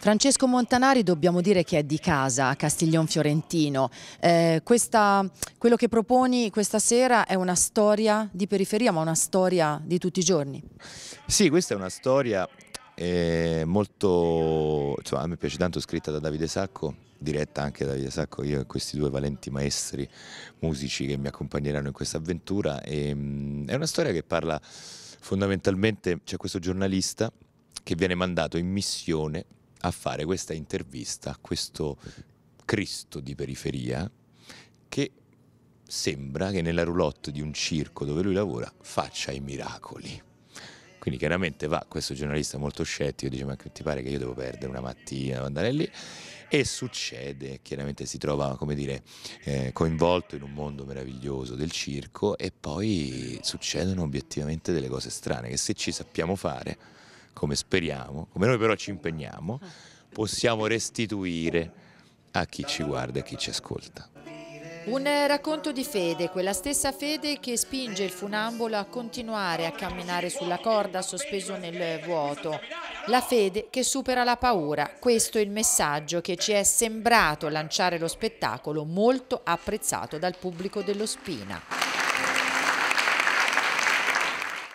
Francesco Montanari dobbiamo dire che è di casa a Castiglion Fiorentino. Eh, questa, quello che proponi questa sera è una storia di periferia, ma una storia di tutti i giorni. Sì, questa è una storia eh, molto, insomma, a me piace tanto scritta da Davide Sacco, diretta anche da Davide Sacco, io e questi due valenti maestri musici che mi accompagneranno in questa avventura. E, mm, è una storia che parla fondamentalmente, c'è questo giornalista che viene mandato in missione a fare questa intervista a questo Cristo di periferia che sembra che nella roulotte di un circo dove lui lavora faccia i miracoli. Quindi chiaramente va questo giornalista molto scettico, dice ma ti pare che io devo perdere una mattina, devo andare lì? E succede, chiaramente si trova come dire, eh, coinvolto in un mondo meraviglioso del circo e poi succedono obiettivamente delle cose strane che se ci sappiamo fare come speriamo, come noi però ci impegniamo, possiamo restituire a chi ci guarda e chi ci ascolta. Un racconto di fede, quella stessa fede che spinge il funambolo a continuare a camminare sulla corda sospeso nel vuoto. La fede che supera la paura. Questo è il messaggio che ci è sembrato lanciare lo spettacolo molto apprezzato dal pubblico dello Spina.